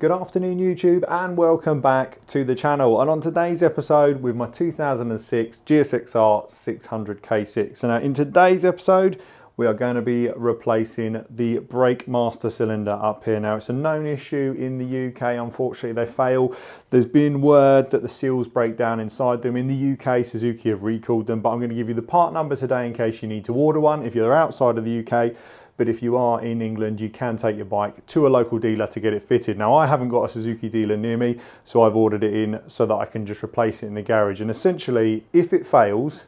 Good afternoon YouTube and welcome back to the channel and on today's episode with my 2006 GSXR 600K6. Now in today's episode we are going to be replacing the brake master cylinder up here. Now it's a known issue in the UK, unfortunately they fail. There's been word that the seals break down inside them. In the UK Suzuki have recalled them but I'm going to give you the part number today in case you need to order one. If you're outside of the UK but if you are in England, you can take your bike to a local dealer to get it fitted. Now, I haven't got a Suzuki dealer near me, so I've ordered it in so that I can just replace it in the garage. And essentially, if it fails,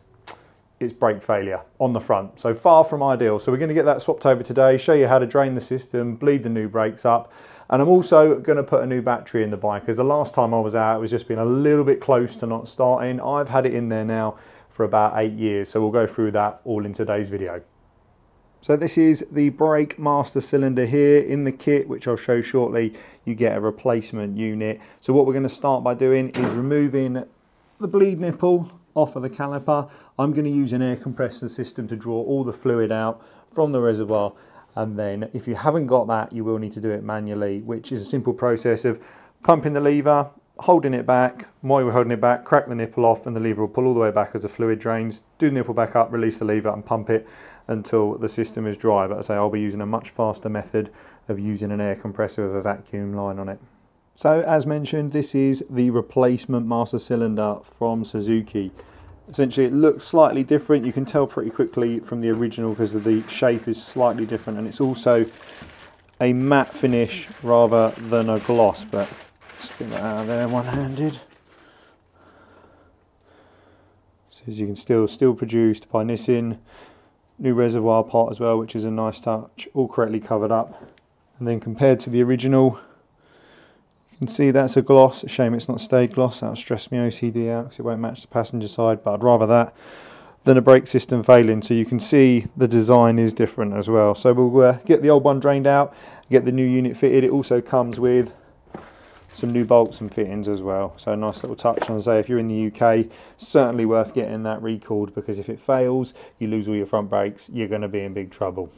it's brake failure on the front. So far from ideal. So we're gonna get that swapped over today, show you how to drain the system, bleed the new brakes up, and I'm also gonna put a new battery in the bike because the last time I was out, it was just being a little bit close to not starting. I've had it in there now for about eight years. So we'll go through that all in today's video. So this is the brake master cylinder here in the kit, which I'll show shortly. You get a replacement unit. So what we're going to start by doing is removing the bleed nipple off of the caliper. I'm going to use an air compressor system to draw all the fluid out from the reservoir. And then if you haven't got that, you will need to do it manually, which is a simple process of pumping the lever, holding it back. While you're holding it back, crack the nipple off and the lever will pull all the way back as the fluid drains. Do the nipple back up, release the lever and pump it until the system is dry. But I say I'll be using a much faster method of using an air compressor with a vacuum line on it. So as mentioned, this is the replacement master cylinder from Suzuki. Essentially it looks slightly different. You can tell pretty quickly from the original because the shape is slightly different and it's also a matte finish rather than a gloss. But let's that out of there one-handed. So as you can still still produced by Nissin new reservoir part as well which is a nice touch all correctly covered up. And then compared to the original you can see that's a gloss. A shame it's not stayed gloss. That'll stress me OCD out because it won't match the passenger side but I'd rather that than a brake system failing. So you can see the design is different as well. So we'll uh, get the old one drained out get the new unit fitted. It also comes with some new bolts and fittings as well. So a nice little touch on say if you're in the UK, certainly worth getting that recalled because if it fails, you lose all your front brakes, you're going to be in big trouble.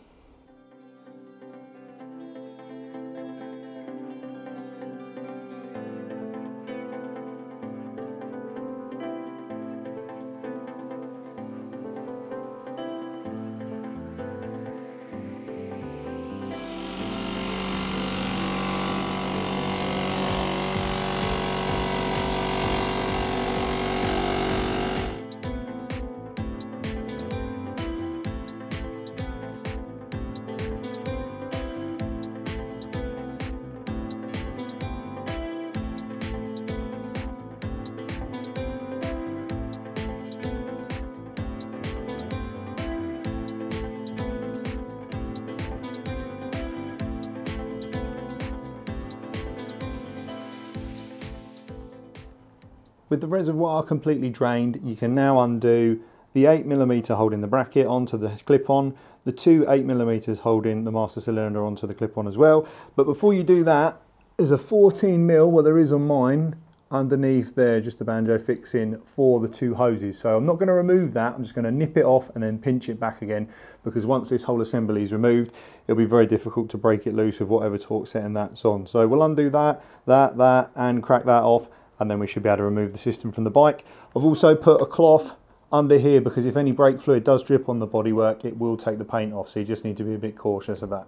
With the reservoir completely drained, you can now undo the 8mm holding the bracket onto the clip-on, the two 8mm holding the master cylinder onto the clip-on as well. But before you do that, there's a 14mm, well there is on mine, underneath there, just a banjo fixing for the two hoses. So I'm not going to remove that, I'm just going to nip it off and then pinch it back again because once this whole assembly is removed, it'll be very difficult to break it loose with whatever torque setting that's on. So we'll undo that, that, that, and crack that off and then we should be able to remove the system from the bike. I've also put a cloth under here because if any brake fluid does drip on the bodywork, it will take the paint off. So you just need to be a bit cautious of that.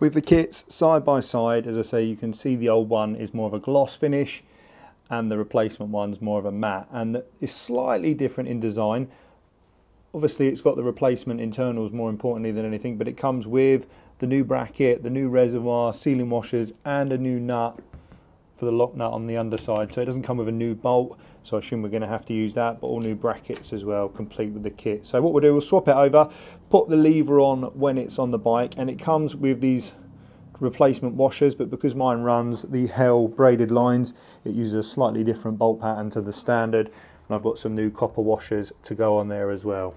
With the kits side by side, as I say, you can see the old one is more of a gloss finish and the replacement one's more of a matte and it's slightly different in design. Obviously it's got the replacement internals more importantly than anything, but it comes with the new bracket, the new reservoir, sealing washers and a new nut for the lock nut on the underside. So it doesn't come with a new bolt, so I assume we're going to have to use that, but all new brackets as well, complete with the kit. So what we'll do, we'll swap it over, put the lever on when it's on the bike, and it comes with these replacement washers, but because mine runs the HEL braided lines, it uses a slightly different bolt pattern to the standard, and I've got some new copper washers to go on there as well.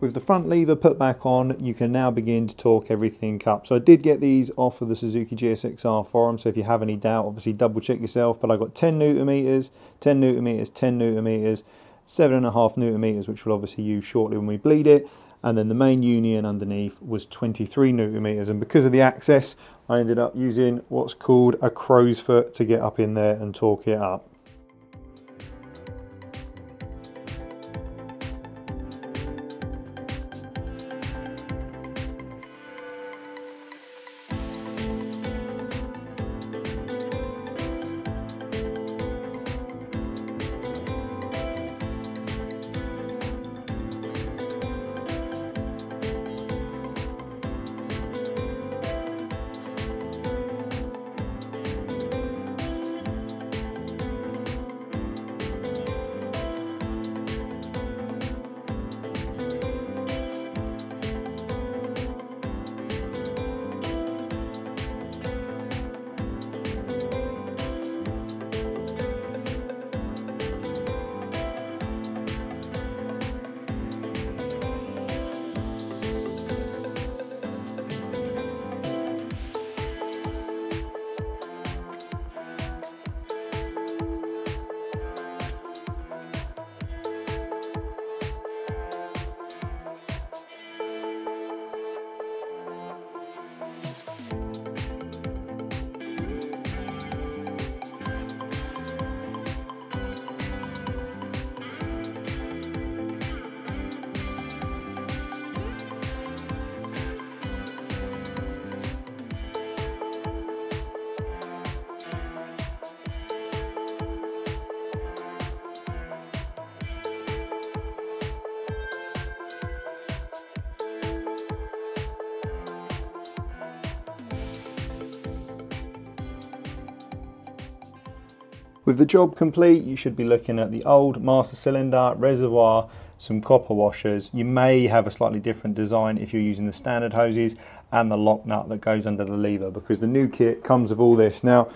With the front lever put back on, you can now begin to torque everything up. So I did get these off of the Suzuki GSXR forum, so if you have any doubt, obviously double check yourself, but I got 10 newton meters, 10 newton meters, 10 newton meters, seven and a half newton meters, which we'll obviously use shortly when we bleed it, and then the main union underneath was 23 newton meters, and because of the access, I ended up using what's called a crow's foot to get up in there and torque it up. With the job complete, you should be looking at the old master cylinder, reservoir, some copper washers. You may have a slightly different design if you're using the standard hoses and the lock nut that goes under the lever because the new kit comes with all this. Now,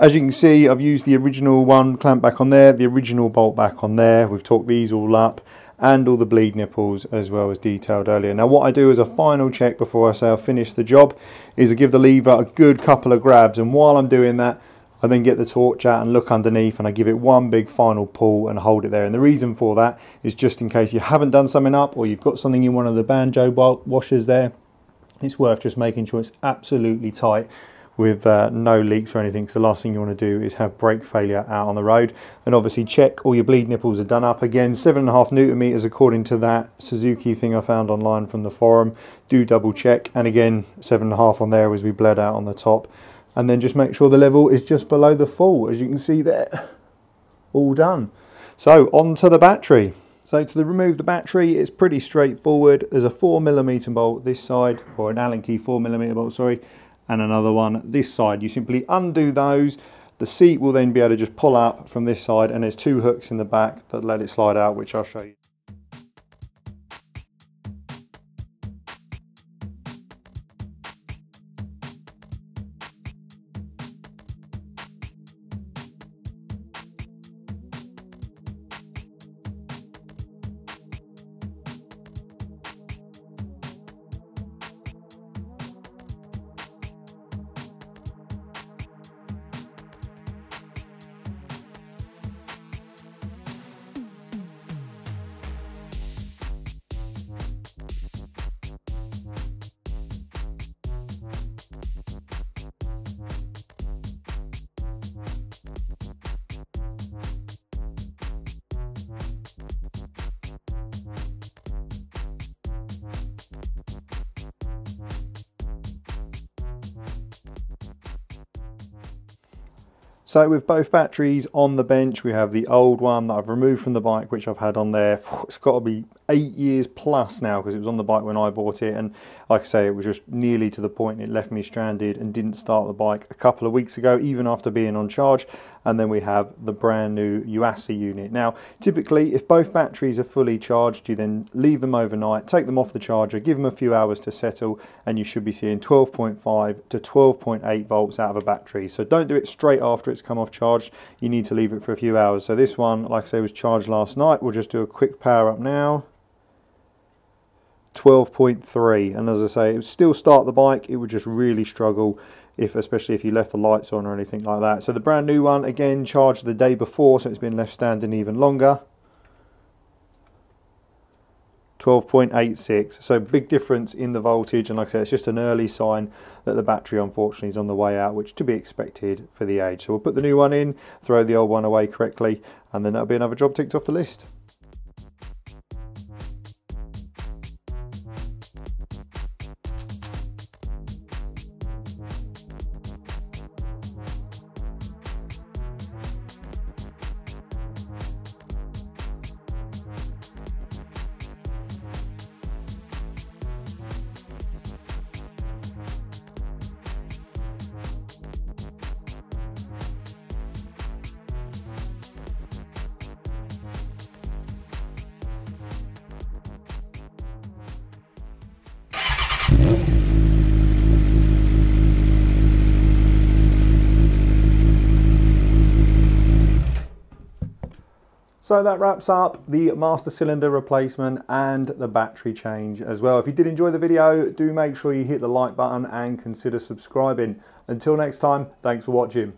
as you can see, I've used the original one clamp back on there, the original bolt back on there. We've torqued these all up and all the bleed nipples as well as detailed earlier. Now what I do as a final check before I say I've finished the job is I give the lever a good couple of grabs and while I'm doing that I then get the torch out and look underneath and I give it one big final pull and hold it there. And the reason for that is just in case you haven't done something up or you've got something in one of the banjo washers there, it's worth just making sure it's absolutely tight with uh, no leaks or anything. because the last thing you want to do is have brake failure out on the road. And obviously check all your bleed nipples are done up. Again, seven and a half newton meters according to that Suzuki thing I found online from the forum. Do double check. And again, seven and a half on there as we bled out on the top. And then just make sure the level is just below the full, as you can see there. All done. So on to the battery. So to remove the battery, it's pretty straightforward. There's a four millimeter bolt this side, or an Allen key four millimeter bolt, sorry and another one this side. You simply undo those. The seat will then be able to just pull up from this side and there's two hooks in the back that let it slide out, which I'll show you. So with both batteries on the bench, we have the old one that I've removed from the bike, which I've had on there. It's got to be eight years plus now because it was on the bike when I bought it. And like I say, it was just nearly to the point it left me stranded and didn't start the bike a couple of weeks ago, even after being on charge. And then we have the brand new Yuasa unit. Now, typically, if both batteries are fully charged, you then leave them overnight, take them off the charger, give them a few hours to settle, and you should be seeing 12.5 to 12.8 volts out of a battery. So don't do it straight after it's come off charged. You need to leave it for a few hours. So this one, like I say, was charged last night. We'll just do a quick power up now. 12.3 and as I say it would still start the bike it would just really struggle if especially if you left the lights on or anything like that. So the brand new one again charged the day before so it's been left standing even longer. 12.86 so big difference in the voltage and like I said it's just an early sign that the battery unfortunately is on the way out which to be expected for the age. So we'll put the new one in throw the old one away correctly and then that'll be another job ticked off the list So that wraps up the master cylinder replacement and the battery change as well. If you did enjoy the video, do make sure you hit the like button and consider subscribing. Until next time, thanks for watching.